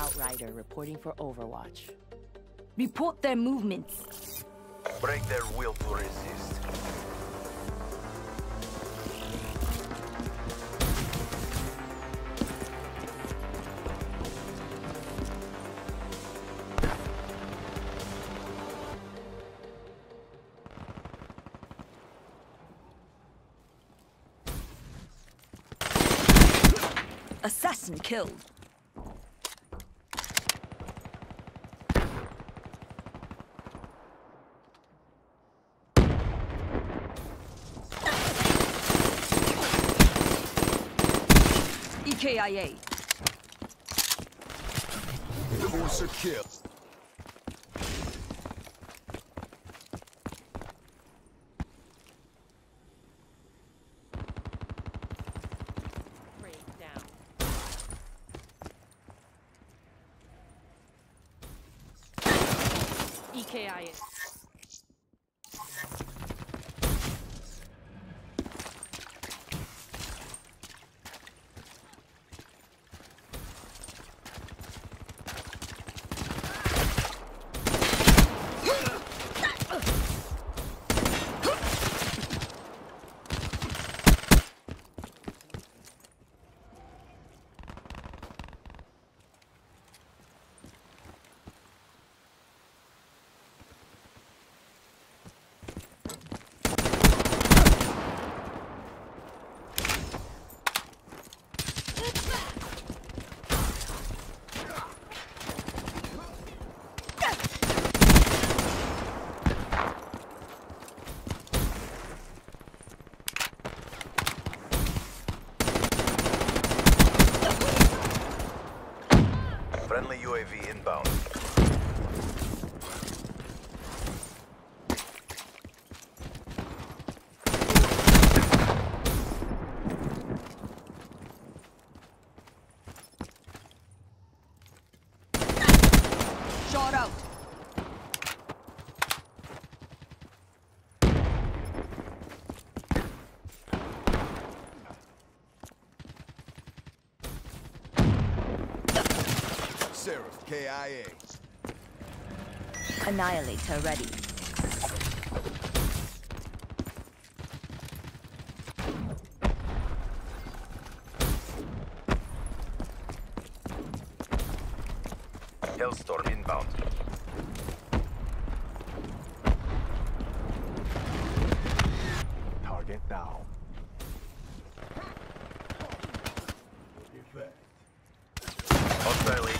Outrider reporting for Overwatch. Report their movements. Break their will to resist. Assassin killed. EKIA. Force a kill. Break. EKIA. UAV inbound. Seraph KIA. Annihilator ready. Hellstorm inbound. Target down. Hostile